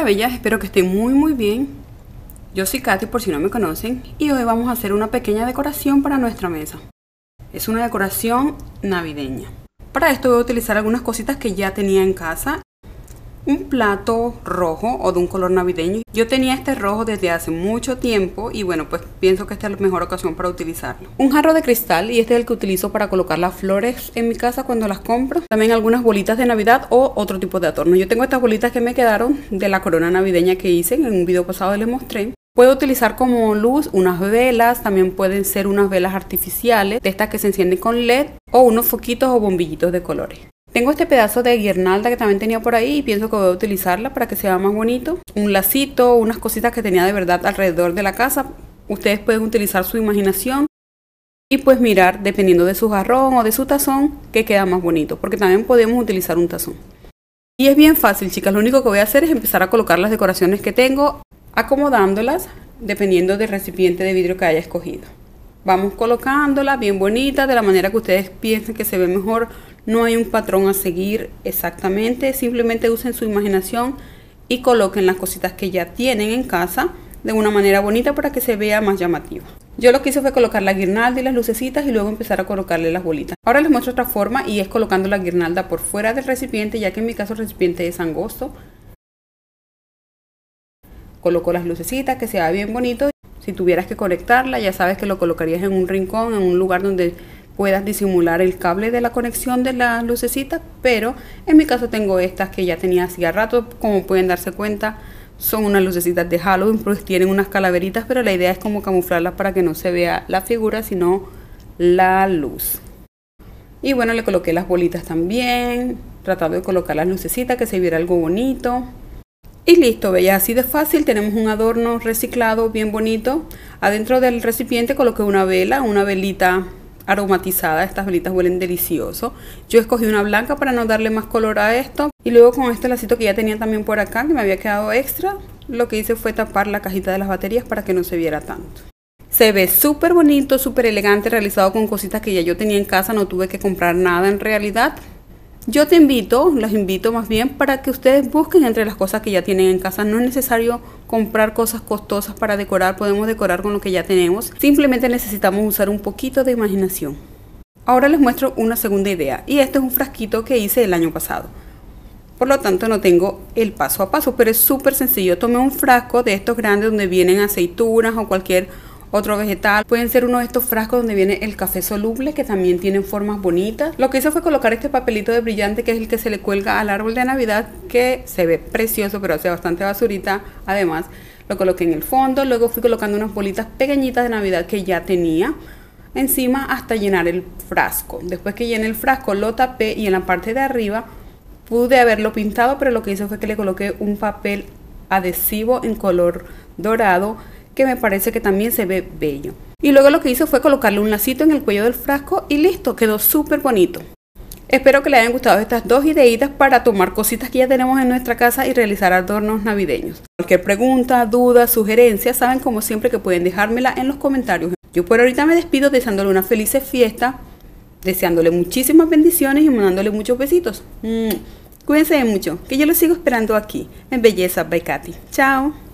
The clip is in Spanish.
Hola bellas, espero que estén muy muy bien. Yo soy Katy por si no me conocen y hoy vamos a hacer una pequeña decoración para nuestra mesa. Es una decoración navideña. Para esto voy a utilizar algunas cositas que ya tenía en casa un plato rojo o de un color navideño. Yo tenía este rojo desde hace mucho tiempo y bueno, pues pienso que esta es la mejor ocasión para utilizarlo. Un jarro de cristal y este es el que utilizo para colocar las flores en mi casa cuando las compro. También algunas bolitas de navidad o otro tipo de adorno. Yo tengo estas bolitas que me quedaron de la corona navideña que hice, en un video pasado les mostré. Puedo utilizar como luz unas velas, también pueden ser unas velas artificiales, de estas que se encienden con LED, o unos foquitos o bombillitos de colores. Tengo este pedazo de guirnalda que también tenía por ahí y pienso que voy a utilizarla para que sea más bonito. Un lacito, unas cositas que tenía de verdad alrededor de la casa. Ustedes pueden utilizar su imaginación y pues mirar, dependiendo de su jarrón o de su tazón, que queda más bonito. Porque también podemos utilizar un tazón. Y es bien fácil, chicas. Lo único que voy a hacer es empezar a colocar las decoraciones que tengo, acomodándolas dependiendo del recipiente de vidrio que haya escogido. Vamos colocándolas bien bonitas, de la manera que ustedes piensen que se ve mejor no hay un patrón a seguir exactamente, simplemente usen su imaginación y coloquen las cositas que ya tienen en casa de una manera bonita para que se vea más llamativa. Yo lo que hice fue colocar la guirnalda y las lucecitas y luego empezar a colocarle las bolitas. Ahora les muestro otra forma y es colocando la guirnalda por fuera del recipiente, ya que en mi caso el recipiente es angosto. Coloco las lucecitas que se vea bien bonito. Si tuvieras que conectarla, ya sabes que lo colocarías en un rincón, en un lugar donde puedas disimular el cable de la conexión de la lucecita, pero en mi caso tengo estas que ya tenía hacía rato, como pueden darse cuenta, son unas lucecitas de Halloween, pues tienen unas calaveritas, pero la idea es como camuflarlas para que no se vea la figura, sino la luz. Y bueno, le coloqué las bolitas también, tratando de colocar las lucecitas, que se viera algo bonito. Y listo, veía así de fácil, tenemos un adorno reciclado bien bonito. Adentro del recipiente coloqué una vela, una velita aromatizada. Estas velitas huelen delicioso. Yo escogí una blanca para no darle más color a esto. Y luego con este lacito que ya tenía también por acá, que me había quedado extra, lo que hice fue tapar la cajita de las baterías para que no se viera tanto. Se ve súper bonito, súper elegante, realizado con cositas que ya yo tenía en casa, no tuve que comprar nada en realidad. Yo te invito, los invito más bien para que ustedes busquen entre las cosas que ya tienen en casa. No es necesario comprar cosas costosas para decorar, podemos decorar con lo que ya tenemos. Simplemente necesitamos usar un poquito de imaginación. Ahora les muestro una segunda idea y este es un frasquito que hice el año pasado. Por lo tanto no tengo el paso a paso, pero es súper sencillo. Tomé un frasco de estos grandes donde vienen aceitunas o cualquier otro vegetal. Pueden ser uno de estos frascos donde viene el café soluble que también tienen formas bonitas. Lo que hice fue colocar este papelito de brillante que es el que se le cuelga al árbol de Navidad que se ve precioso pero hace bastante basurita además. Lo coloqué en el fondo, luego fui colocando unas bolitas pequeñitas de Navidad que ya tenía encima hasta llenar el frasco. Después que llené el frasco lo tapé y en la parte de arriba pude haberlo pintado, pero lo que hice fue que le coloqué un papel adhesivo en color dorado que me parece que también se ve bello. Y luego lo que hice fue colocarle un lacito en el cuello del frasco y listo, quedó súper bonito. Espero que les hayan gustado estas dos ideitas para tomar cositas que ya tenemos en nuestra casa y realizar adornos navideños. Cualquier pregunta, duda, sugerencia, saben como siempre que pueden dejármela en los comentarios. Yo por ahorita me despido deseándole una feliz fiesta, deseándole muchísimas bendiciones y mandándole muchos besitos. Mm, cuídense mucho, que yo los sigo esperando aquí en Belleza by Katy. Chao.